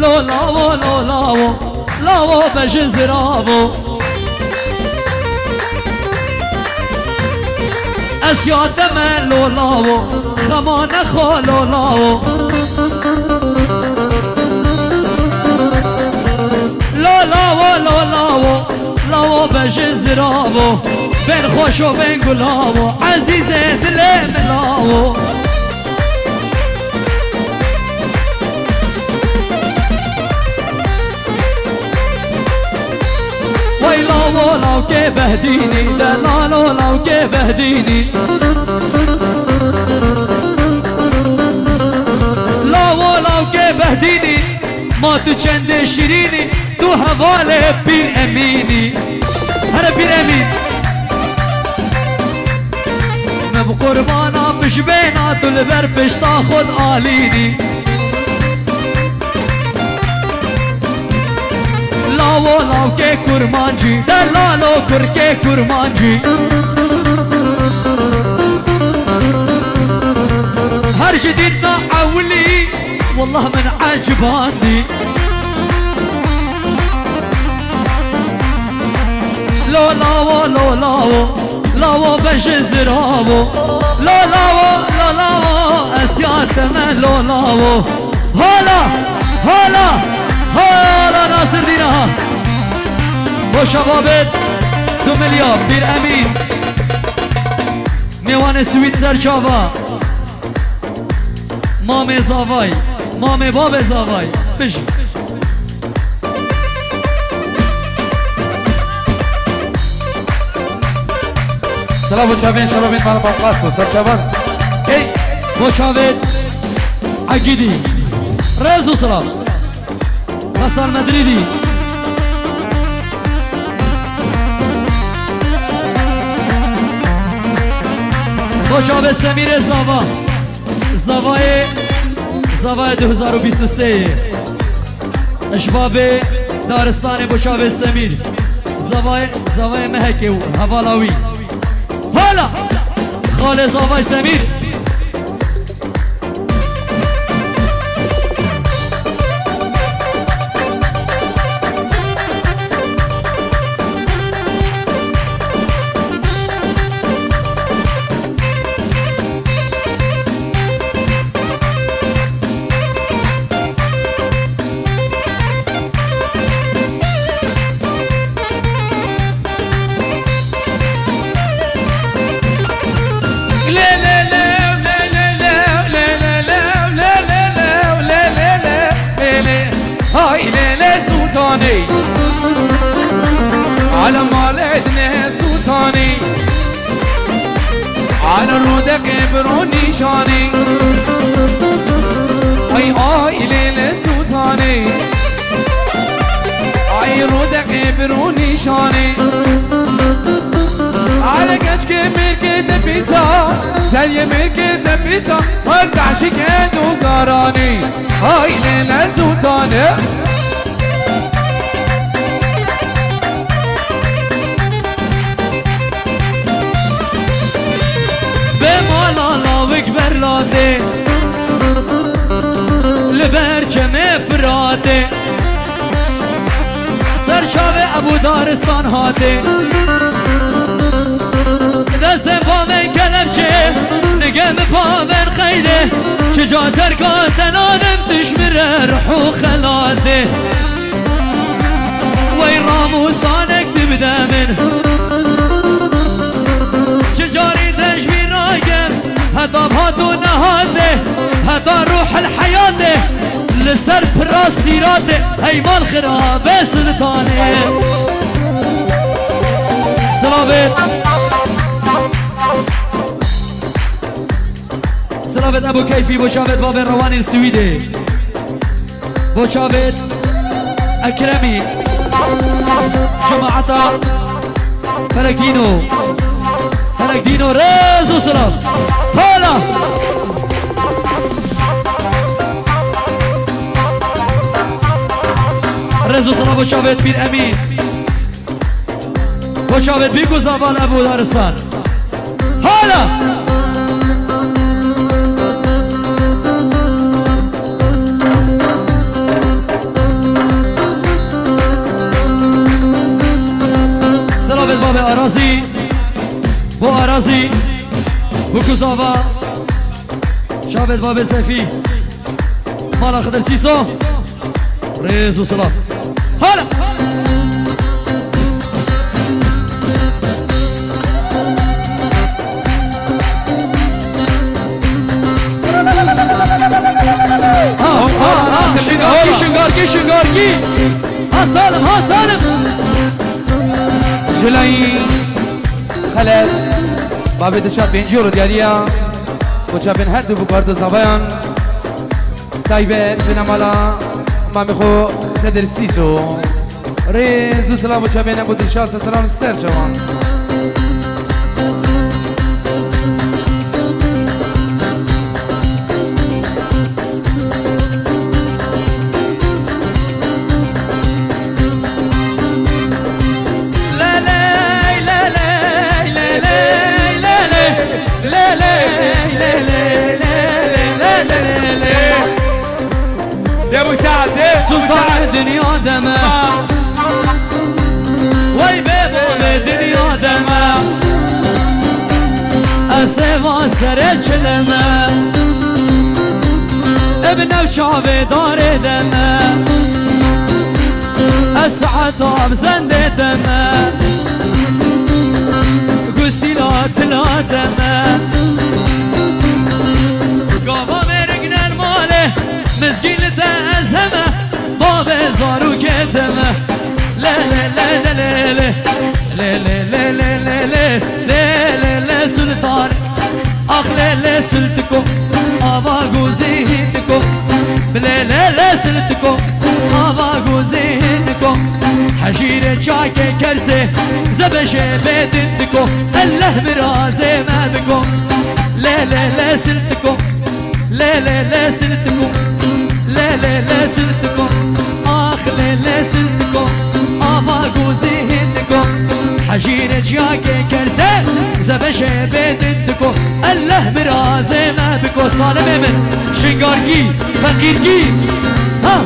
لو لاو لو لاو لاو بش زراو اسیاد من لو لاو خمان خالو لاو لا لاو لا لاو لاو بش زراو بین خوش و گلاو عزیز دل ملاو لاو که بهدینی دلالو لاو که بهدینی لاو لاو که بهدینی ما تو چند شیرینی تو حوال بیر امینی هر بیر امین نب قربانا مش بینا تو پشتا خود آلینی لاو که کرمانجی دلالو کر که کرمانجی هر جديدنا عولي والله من عجباني. لو لاو لو لاو لاو بش زراو لو لاو لو لاو اسيات من لو لاو هلا هلا. با شبابت دو میلیارد بیر امین. میوان سویت سرچاوا. مام زاوای مام باب زاوای. بش سلام و چاوین شما بین مالا پاپاسو سر چاوان ای مشاهد عقیدی. رزو سلام. حسن مدریدی. مشاهد سمیر زاوا؟ زاوای زاوای 2023 اشباب دارستان مشاهد سمیر. زاوای زاوای مهکی و حوالاوی. حالا! خال زاوای سمیر. هاي ليلة سلطاني على مال عدنا سلطاني على الرودة كبروني شاني هاي هاي ليلة سلطاني هاي الرودة كبروني شاني على كاش كبير كده بيسا زي مير كده بيسا وارجع شكاد وقراني هاي ليلة سلطانة لاوک برلاده لبر چمه فراده سرچاوه ابو دارستان هاته دست پا من کلمچه نگم پا من خیله چجا ترکاتن آدم دشمره رحو خلاده. وی راموسانک تبده من. چجاری تشبیر راگم هدا بهاتو هذا روح الحياة. لسر فراس إرادة هيمان خرابة سلطانة سلابت سلابت أبو كيفي. بوشابت باب رواني السويدي. بوشابت أكرمي. جماعة فلك دينو فلك دينو هلا. رزو سلام و شاوید بیر امین. و شاوید بیر گزاوال ابو دارستان حالا! سلام به آرازی. با آرازی. بکوزاوا شاوید باب سفی مالا خدر سیسو رزو سلام. شنقاركي شنقاركي ها سالم ها سالم جلایی خلال بابی دشاد بین جورو دیاریا کجا بین هر دو بکار دو زبایان تایبت بین مالا مامی خو Хедер Сизо, Резу Славу Чабене буде щастя, сран серце вам. دنیا دمه وای به بوله دنیا دمه از و سر چلمه ابن و چاوه داره دمه الساعة زنده دمه دکو آوا گوزین دکو حجیر چاک کرزه زبش بید دکو الله مرازه من دکو لا لا لا سلتكم لا لا لا سلتكم لا لا لا سلتكم آخ لا لا سلتكم اما قوزيهنكم حجيرة جاكي كرزة زبشة بيتكم الله مرازي ما بكو صالبي من شنقاركي فقيركي آه.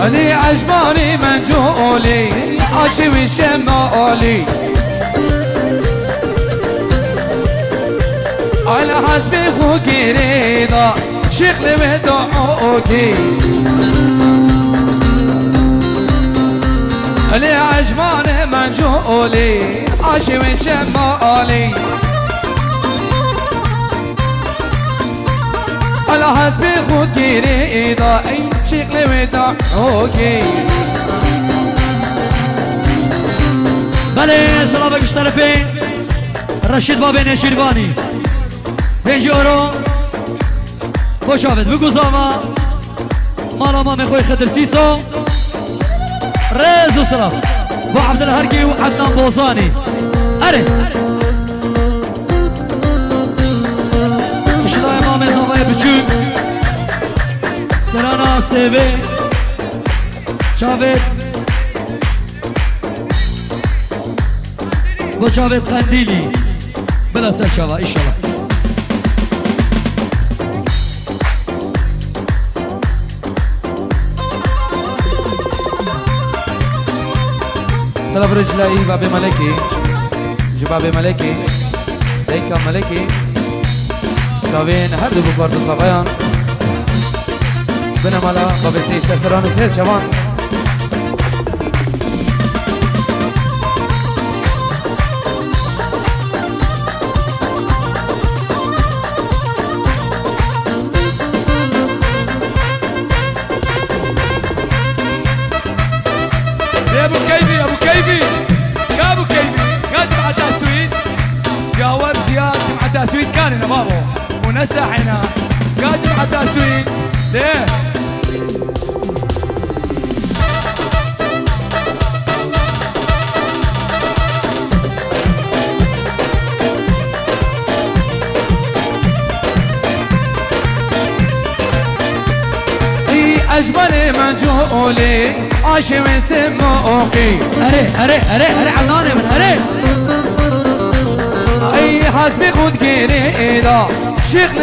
علي عجباني منجولي عاشي شمالي على حسب خوكي شيخ لي ودعوكي لي عجمان منجولي عاشم شمالي على حسب خود گیری ادائی شکل ودا أوكي بله سلام بگش طرفین رشيد بابی نشیروانی بینجی اورو خوش آمد بگو زاما مالا ما میخوای خدر سيسو ريز وسلام. وعبد الهرقي وعدنان بوصاني أري. اشلاي مامي زباي بجو سترانا سيبي. بو وجافيد قنديلي بلا سلشفة إن شاء الله. سلام برجلي بابي ملكي جبابي ملكي ديكا ملكي تابين هر دو بکار تو صفایان بنمالا بابی سیش دستران حتى سويت كان هنا بابا ونسحنا قادر على سويت ليه؟ أجمل مجهولي من سموكي أري أري أري أري علاني من أري. حسبي خود جريدا شغل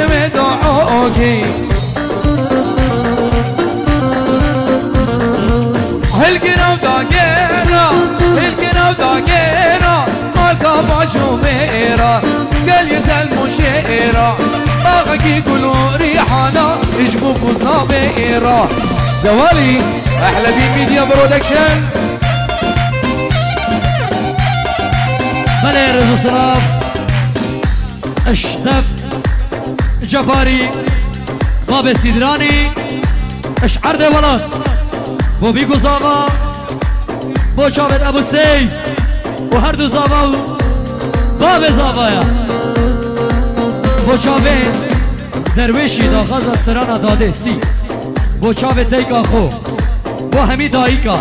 هل الجناب دا جينا الجناب دا جينا مالكا باشو ميرا قال يسال مشيرا باغكي كلو ريحانا يجبوكو صابيرا زوالي أحلى بي ميديا برودكشن مليار رزو صراف اشتف جفاری باب سیدرانی اش عرض ولاد بو بیگو زاوا بو چاوت ابو و هر دو زاوا باب زاوایا. بو چاوت درویشی دا غز استرانا داده سی. بو چاوت دیگا خو. بو همی داییکا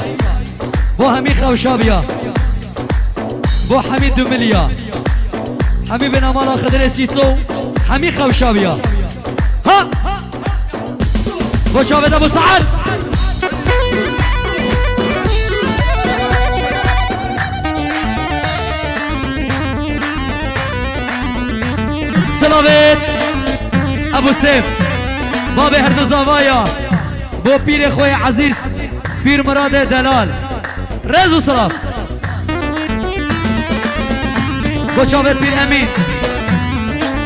بو همی خوشابیا. بو حمید دو ملیا همی به نمالا خدر سیسو همی خوشابیا ها! بو چاوت ابو سعد. سلاوت ابو سیف. باب هر دو زاوایا بو پیر خوی عزیز پیر مراد دلال. رز و سلاف بو چاوت پیر امین.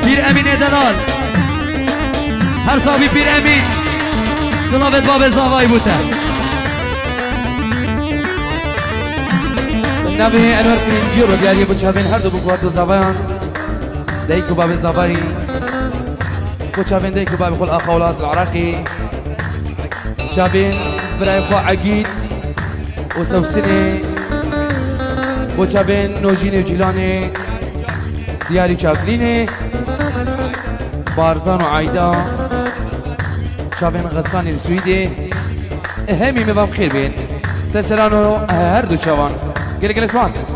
پیر امین دلال. هر صاحبی پیر امین. سلاوت باب زاوای بوده نبی انور پرینجی رو دیاری بچابین هر دو بکوار دو زبایان دیکو باب زبایی بچابین دیکو باب خل اخولات العراقي شابين براي خو عقيد وسوسني بوچابين نوجيني وجيلاني دياري چاكليني بارزان وعايدا شابين غساني السويدي همي مبام خير بين سلسلانو هر دو شوان قل قل اسماس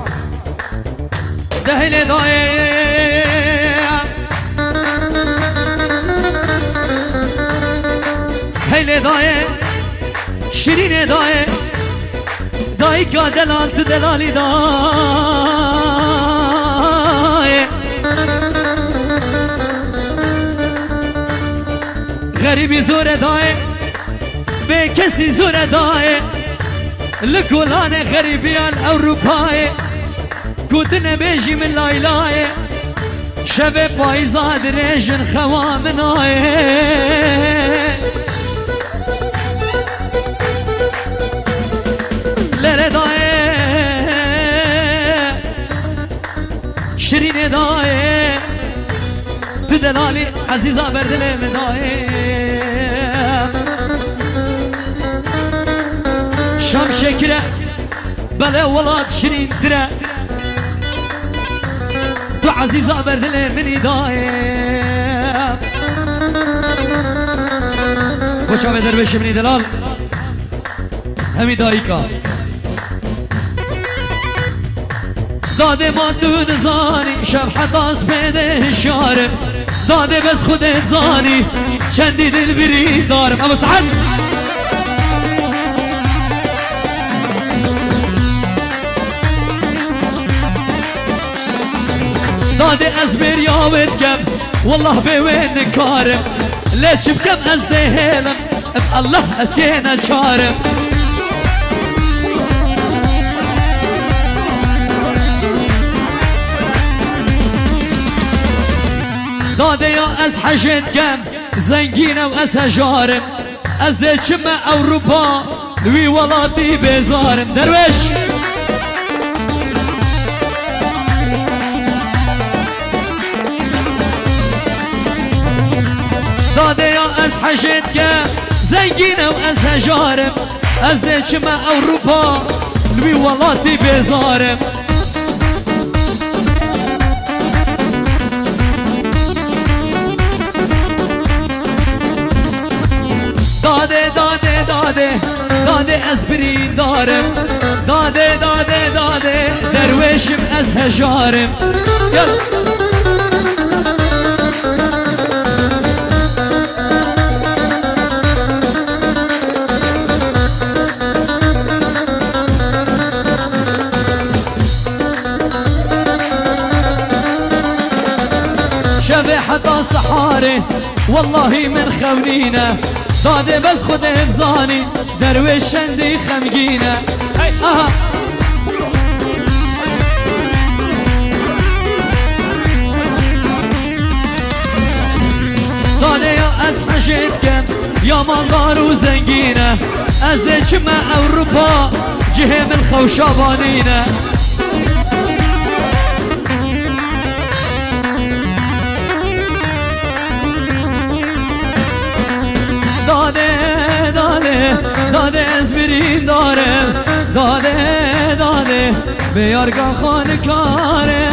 دهل دایه. هیل دایه. شیرین دایه. دایی که دلال تو دلالی دایه غریبی زور دایه به کسی زور دایه لکولان غریبیان اروپایه گوتن بیجی من لایلایه شب پایزاد ریجن خوامنایه لره دایه شیرین دایه تو دلالی عزیزا بردل شام شکره بله ولاد شیرین دره تو عزیزا بردل منی دایم خوشا به درویش منی دلال همی دایی کا داده ما تو نزانی شب حتاس بده شارم داده بس خودت زانی چندی دل بری دارم ابو سعد دادي از برياوت كم والله بوين كارم ليش بكم از دهيلم الله اسينا شارم دادي يا از حشد كم زنجينة واز هجارم. از دي شمة اوروبا لوي ولاتي بزارم درويش حشد که زنگینه و از هجارم از دشم اوروپا لوی ولاتی بزارم. داده داده داده داده از برین دارم. داده داده داده درویشم از هجارم. والله من خونينا داده بس خود افزاني درويش شندي خمگينه آها. دانه یا از حشید کم یا مانگار و زنگینه. از چمه اروپا. جه من خوشابانینه. از برین داره داده داده. به یارگاه خانه کاره.